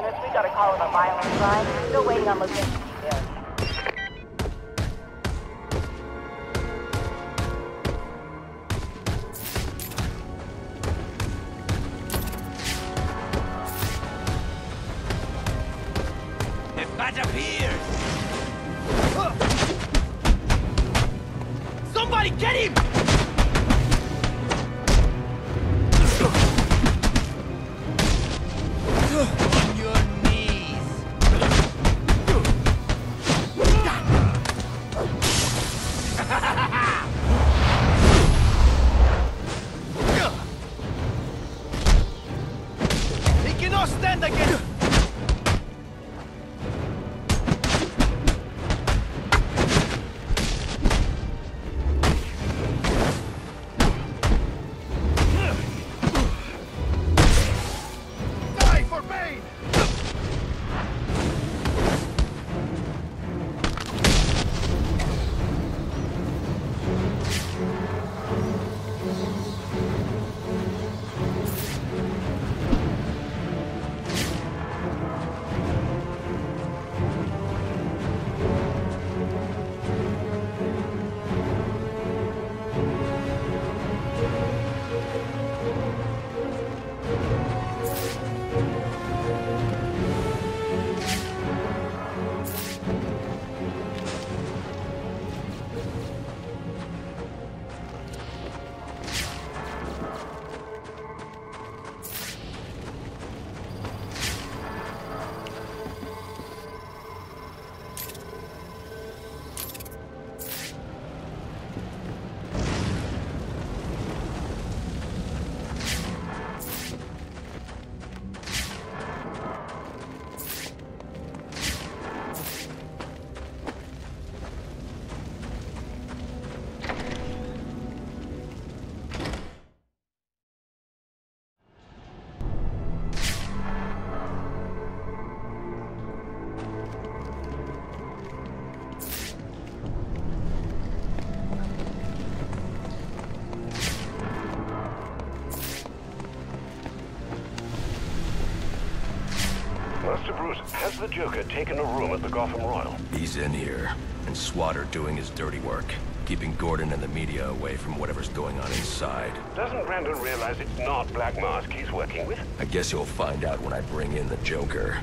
minutes. We got a call of a violent crime. Still waiting on location. the Joker taken a room at the Gotham Royal? He's in here, and SWAT are doing his dirty work, keeping Gordon and the media away from whatever's going on inside. Doesn't Branden realize it's not Black Mask he's working with? I guess you'll find out when I bring in the Joker.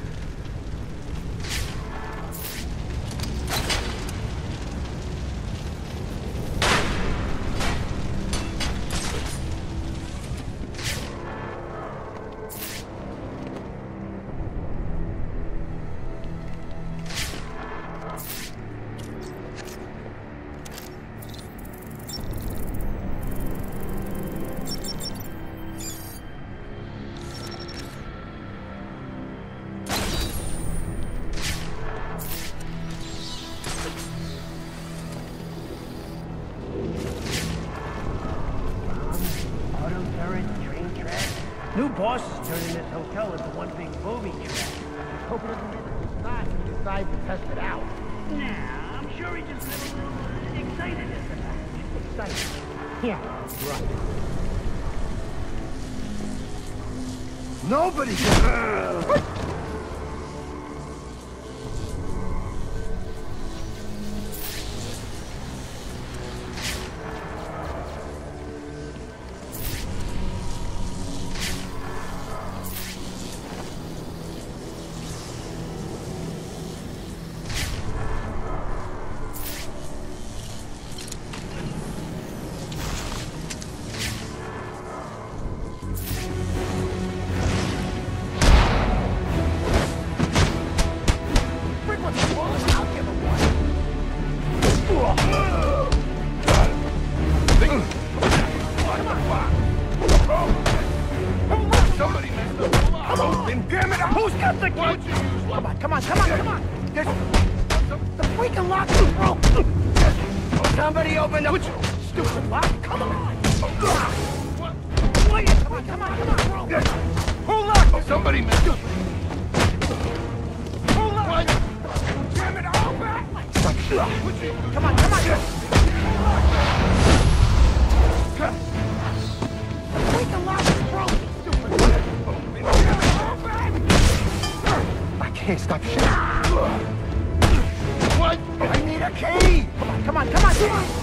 Come on, come on, come on!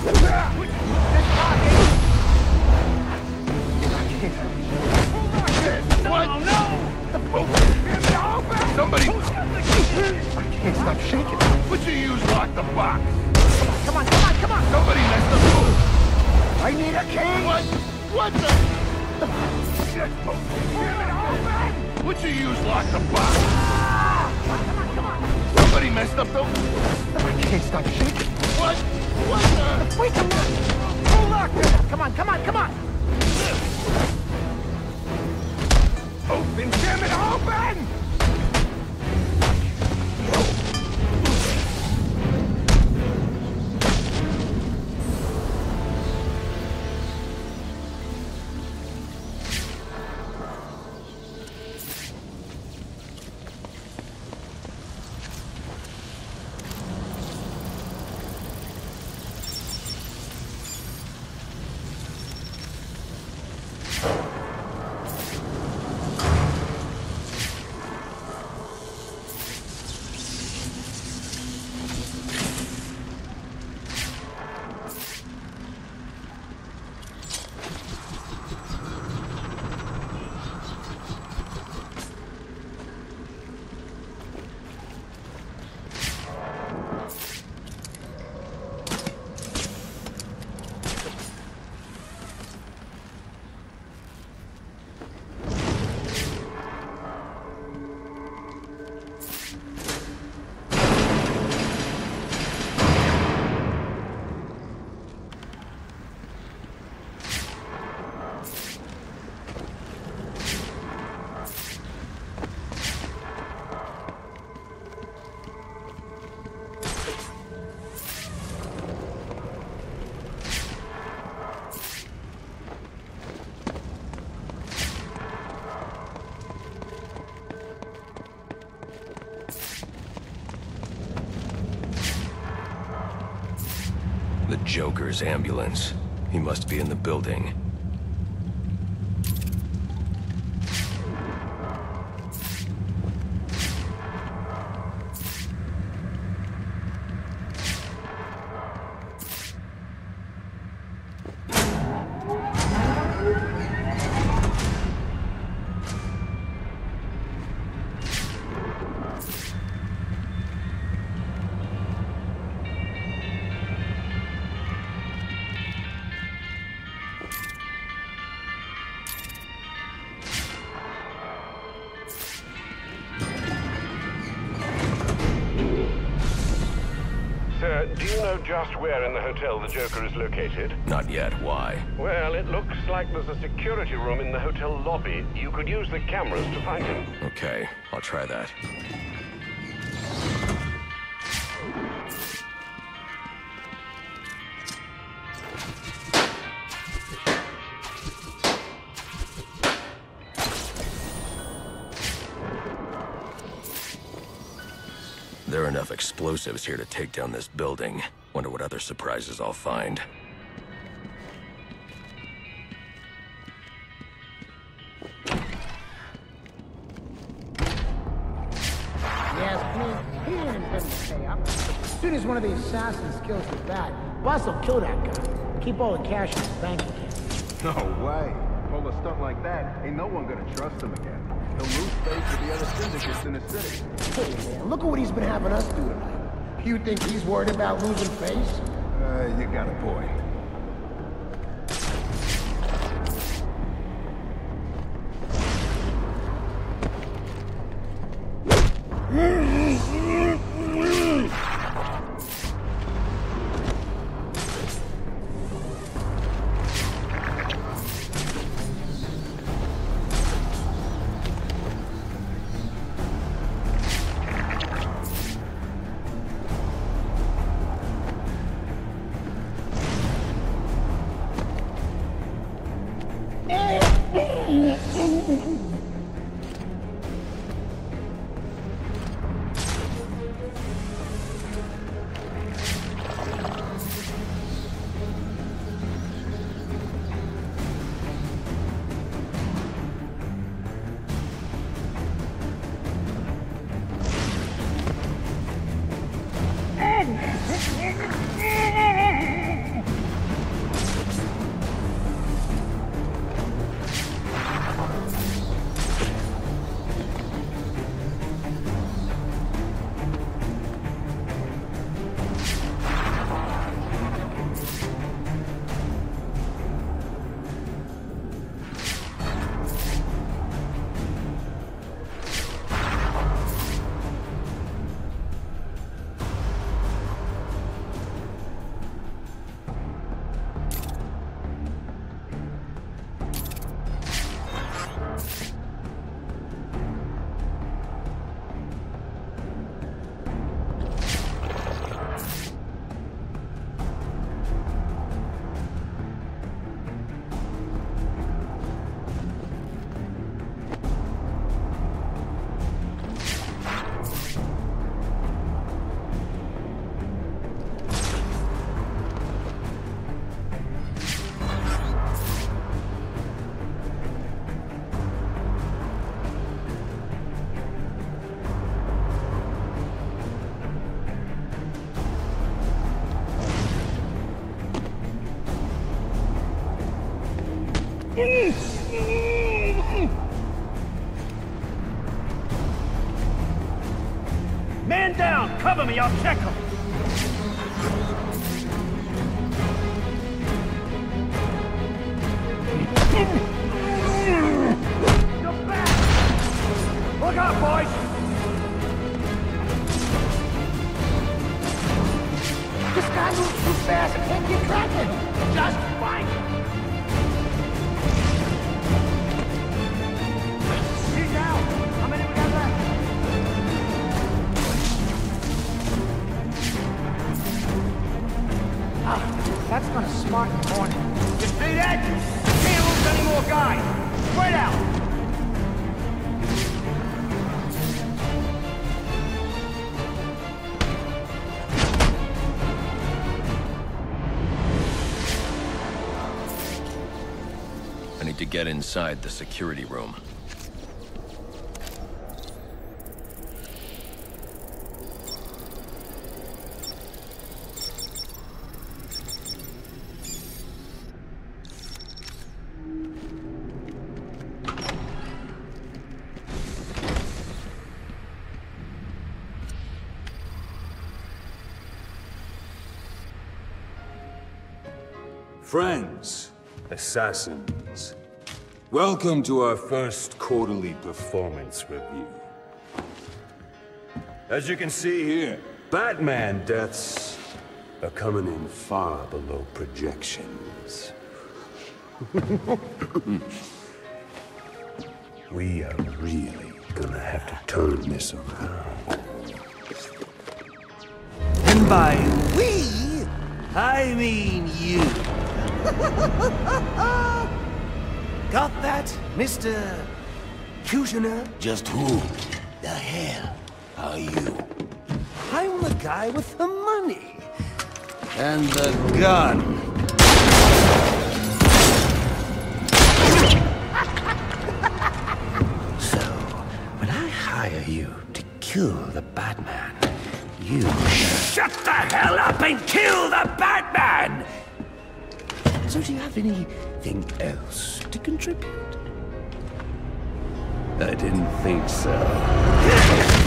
This car, What? Somebody, I can't stop shaking. would you use lock the box? Come on, come on, come on! Somebody messed. Oh, I need a key! What? What the? Would you use lock the box? Come on, come on! Somebody messed up the. I can't stop shaking. What? What the? Wait a minute! Who locked? Come on, come on, come on! Open, damn it, open! Joker's ambulance. He must be in the building. Just where in the hotel the Joker is located? Not yet. Why? Well, it looks like there's a security room in the hotel lobby. You could use the cameras to find him. Okay, I'll try that. There are enough explosives here to take down this building. Wonder what other surprises I'll find. Yes, me. He didn't intend to stay up. As soon as one of the assassins kills the bat, boss will kill that guy. Keep all the cash in his bank account. No way. Pull a stunt like that, ain't no one gonna trust him again. He'll lose faith with the other syndicates in the city. Hey, man, look at what he's been having us do tonight. You think he's worried about losing face? Uh, you got a point. Down! Cover get inside the security room. Friends, assassins, welcome to our first quarterly performance review. As you can see here, Batman deaths are coming in far below projections. we are really gonna have to turn this around. And by we, I mean you. Got that, Mr. Kushner? Just who the hell are you? I'm the guy with the money. And the gun. so, when I hire you to kill the Batman, you shut the hell up and kill the Batman! So do you have anything else to contribute? I didn't think so.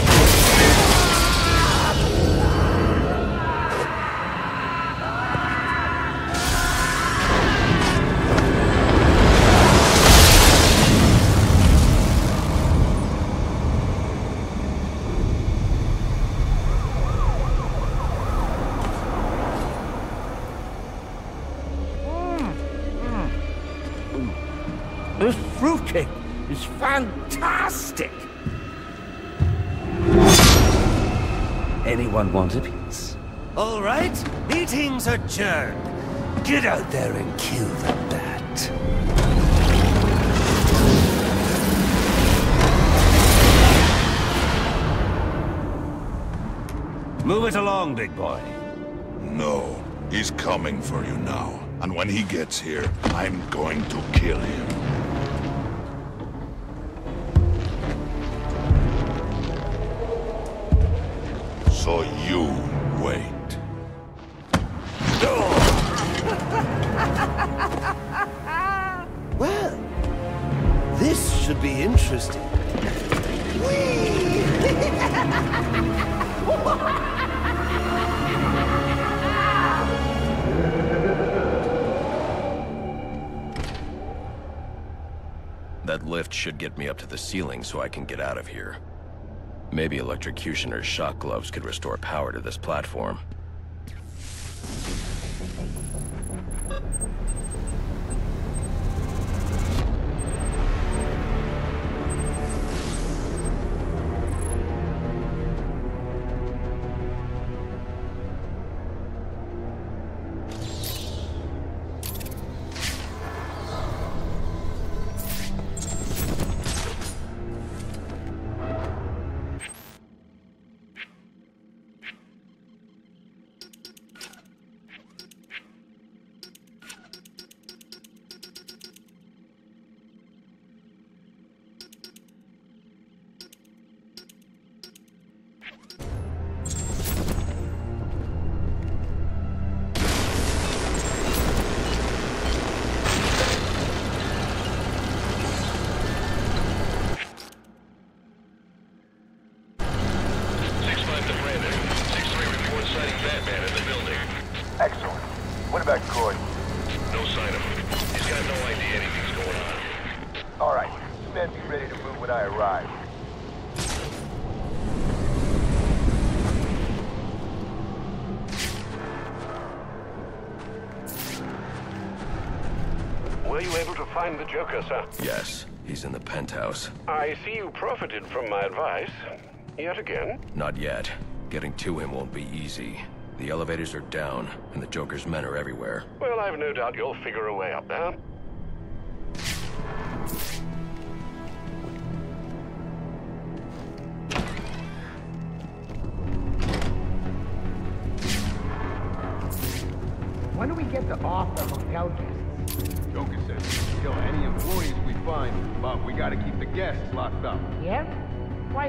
Want a piece? All right, meeting's adjourned. Get out there and kill the bat. Move it along, big boy. No, he's coming for you now. And when he gets here, I'm going to kill him. Lift should get me up to the ceiling so I can get out of here. Maybe electrocutioner's shock gloves could restore power to this platform. Find the Joker, sir? Yes, he's in the penthouse. I see you profited from my advice. Yet again. Not yet. Getting to him won't be easy. The elevators are down, and the Joker's men are everywhere. Well, I've no doubt you'll figure a way up there.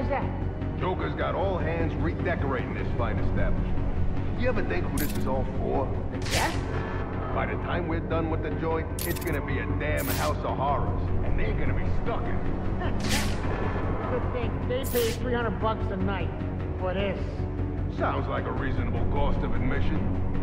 Why is that? Joker's got all hands redecorating this fine establishment. You ever think who this is all for? The guests? By the time we're done with the joint, it's gonna be a damn house of horrors, and they're gonna be stuck in it. Good thing they pay 300 bucks a night for this. Sounds like a reasonable cost of admission.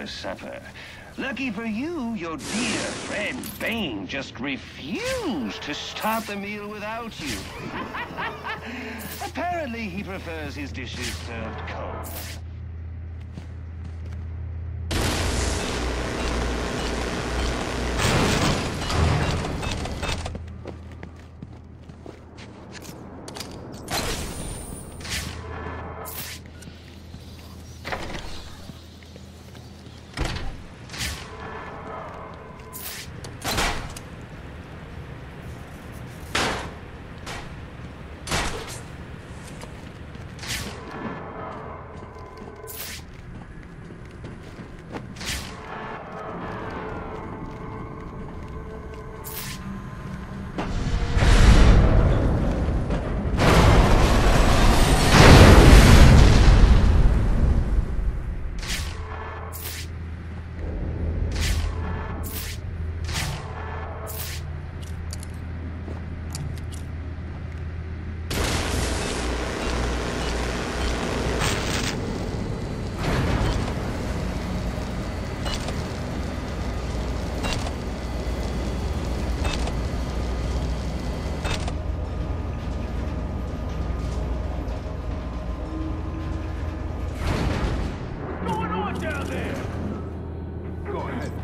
For supper. Lucky for you, your dear friend Bane just refused to start the meal without you. Apparently, he prefers his dishes served cold.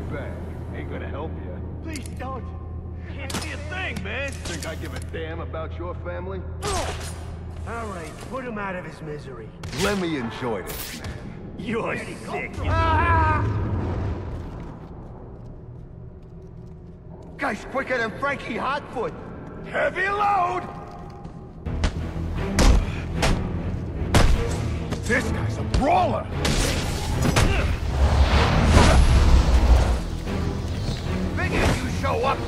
Ahead, bang. Ain't gonna help you. Please don't. Can't see a thing, man. Think I give a damn about your family? All right, put him out of his misery. Let me enjoy this, man. You're sick. Ah! Guy's quicker than Frankie Hotfoot. Heavy load! This guy's a brawler! Figured you show up!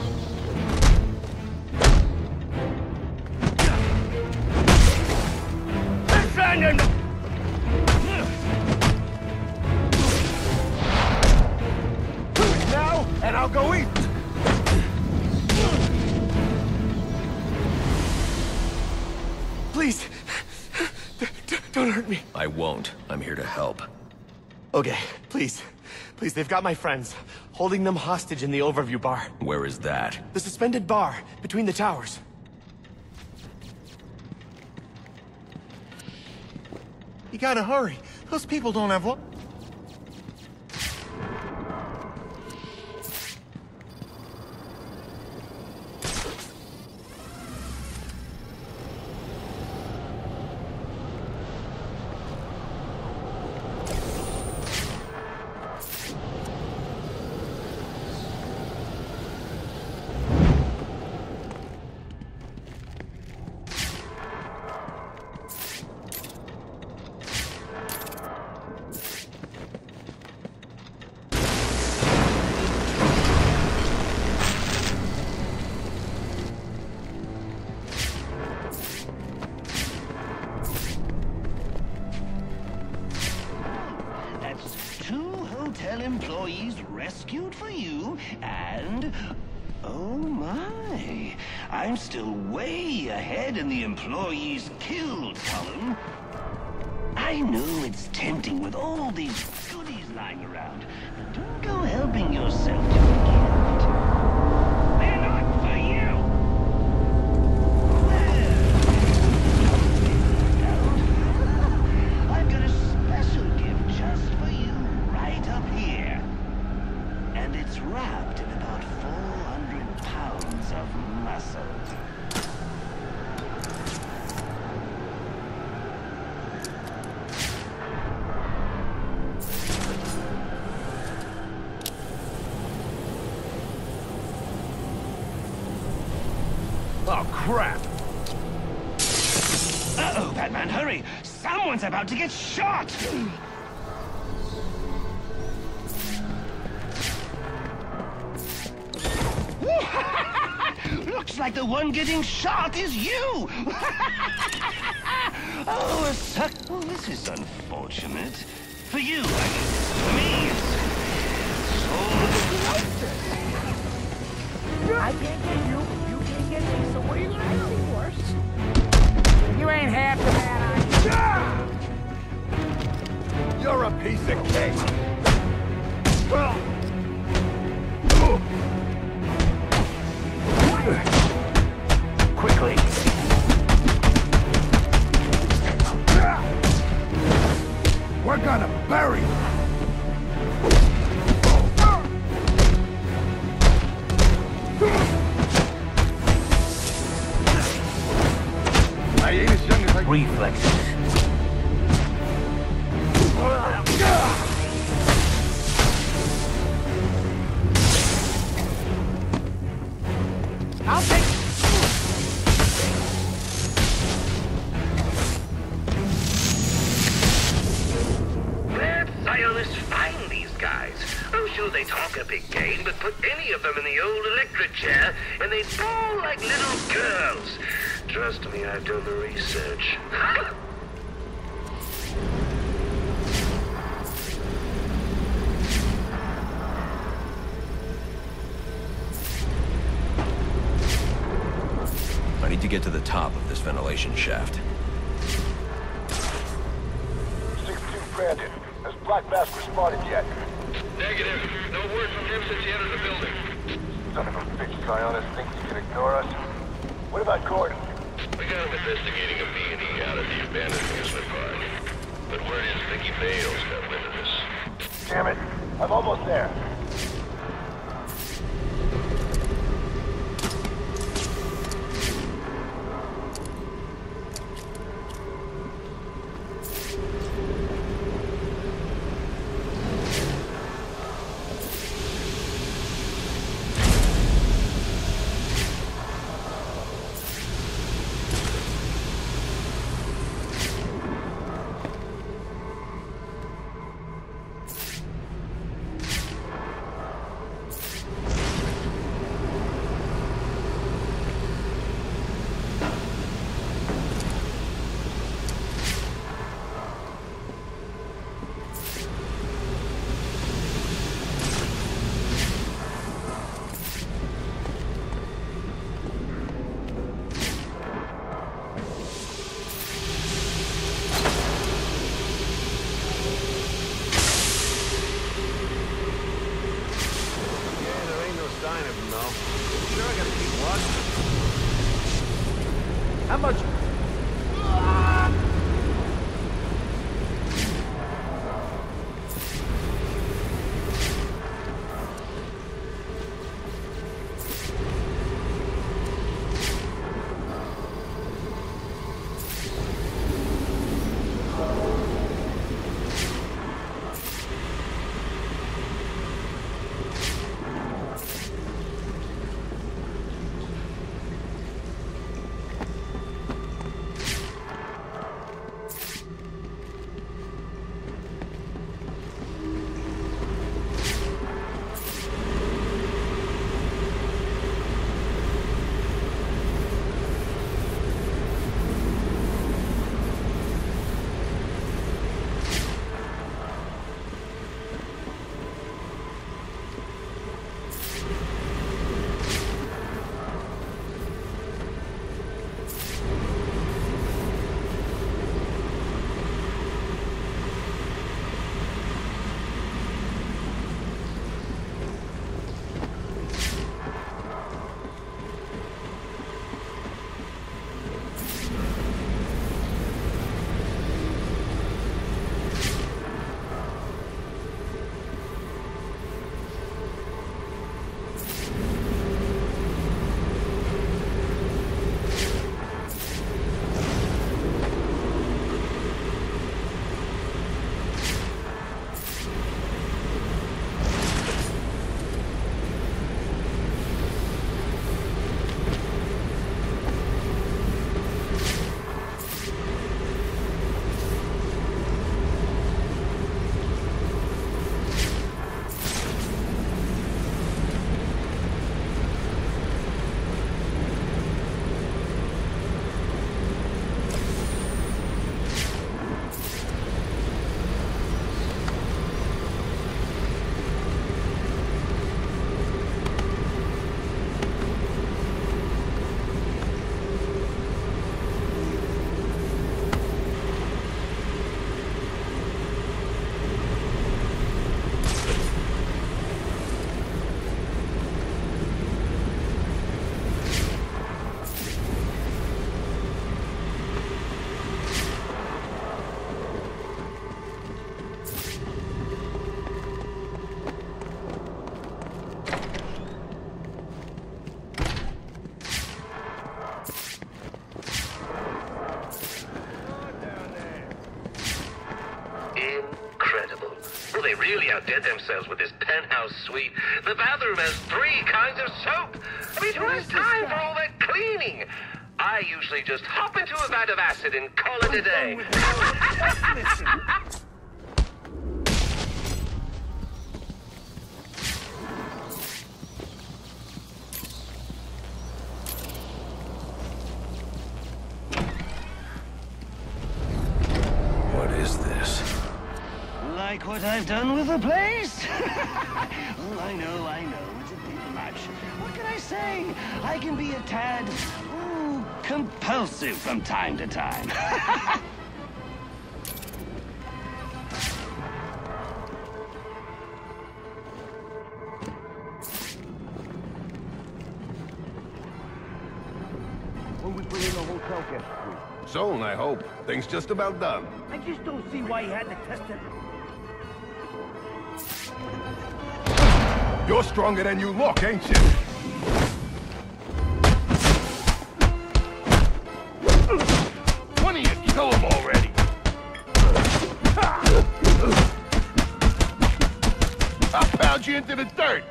Listen and... Do it now, and I'll go eat! Please, don't hurt me. I won't. I'm here to help. Okay, please. Please, they've got my friends, holding them hostage in the overview bar. Where is that? The suspended bar, between the towers. You gotta hurry. Those people don't have long... wrapped in about 400 pounds of muscle. Oh, crap! Uh-oh, Batman, hurry! Someone's about to get shot! one getting shot is you! oh, a suck. Well, this is unfortunate. For you, I mean. For me, it's... I can't get you. You can't get me. So what are you gonna? Worse. You ain't half the man I'm. You're a piece of cake. Well... ventilation shaft. Outdid themselves with this penthouse suite. The bathroom has three kinds of soap. I mean, who has time for all that cleaning? I usually just hop into a vat of acid and call it a day. Done with the place? oh, I know, I know. It's a bit much. What can I say? I can be a tad, ooh, compulsive from time to time. When we bring in the hotel guest crew. Soon, I hope. Things just about done. I just don't see why you had to test it. You're stronger than you look, ain't you? One of you, kill him already. Pound you into the dirt.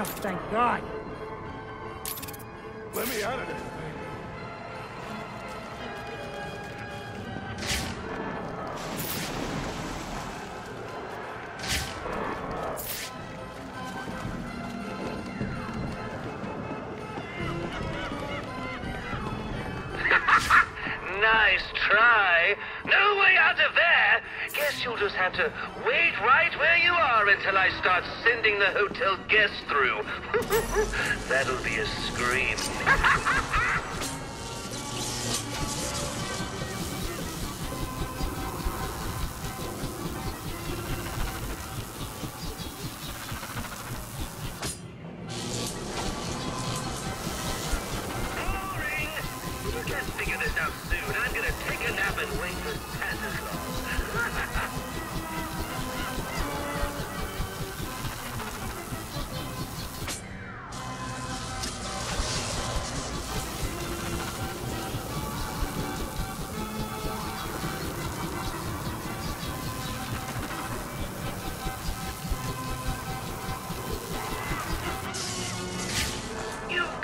Oh, thank God. Let me out of this thing. nice try. No way out of there. Guess you'll just have to wait right where you are until I start sending the hotel guests through. That'll be a scream.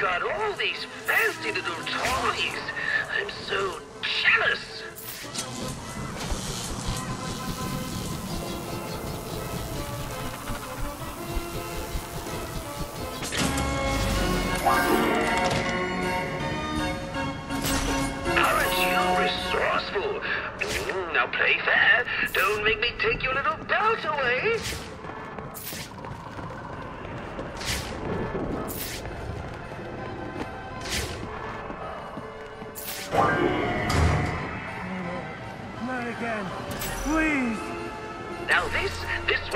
all these fancy little toys. I'm so jealous. Aren't you resourceful? Mm, Now play fair. Don't make me take your little belt away.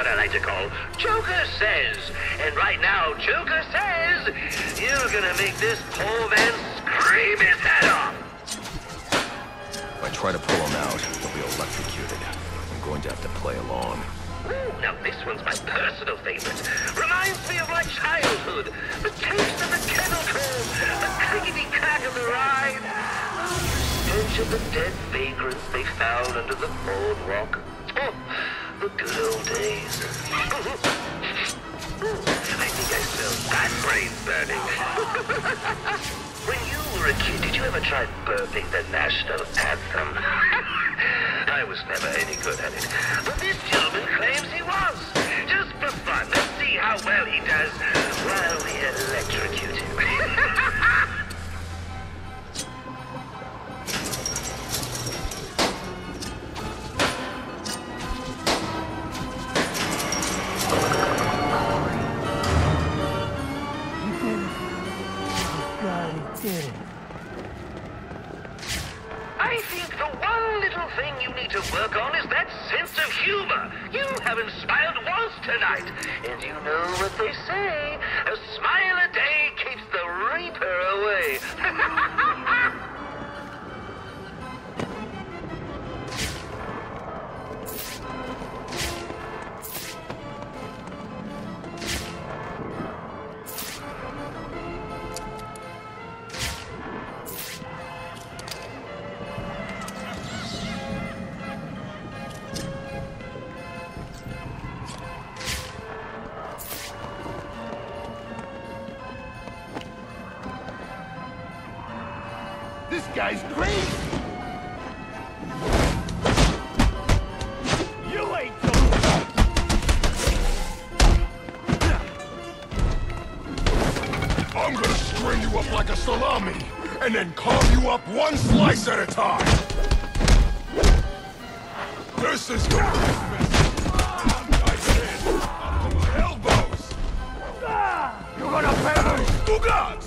What I like to call Joker Says. And right now, Joker Says, you're gonna make this poor man scream his head off. If I try to pull him out, he'll be electrocuted. I'm going to have to play along. Ooh, now this one's my personal favorite. Reminds me of my childhood. The taste of the kettle corn, the clickety clack of the ride, oh, the stench of the dead vagrants they found under the boardwalk. Oh, the good old days. I think I smell bat brains burning. when you were a kid, did you ever try burping the national anthem? I was never any good at it. But this gentleman claims he was. Just for fun. Let's see how well he does need to work on is that sense of humor. You have inspired once tonight. And you know what they say. A smile a day keeps the reaper away. This guy's crazy! You ain't I'm gonna string you up like a salami, and then carve you up one slice at a time! This is your elbows! Ah! You're gonna pay me! Bugats!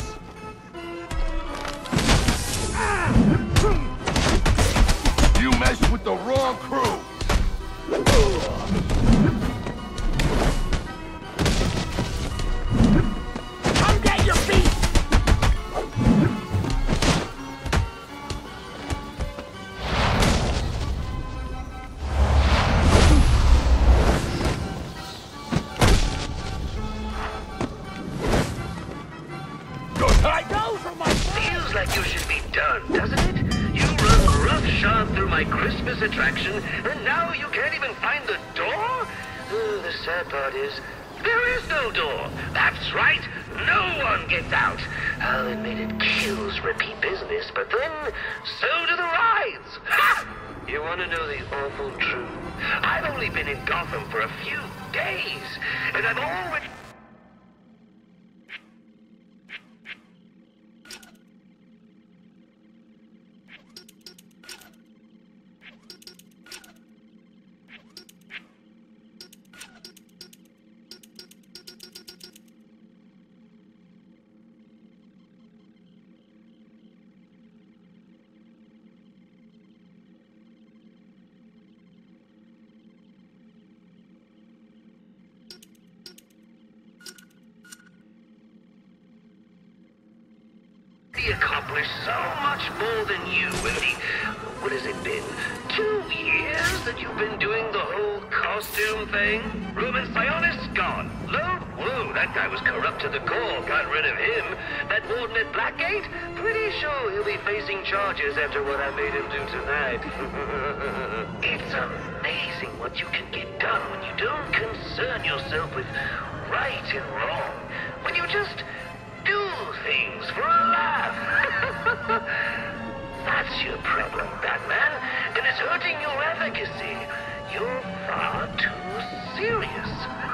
With the wrong crew! It kills repeat business, but then, so do the rides. Ha! You want to know the awful truth? I've only been in Gotham for a few days, and I've already... hurting your efficacy. You're far too serious.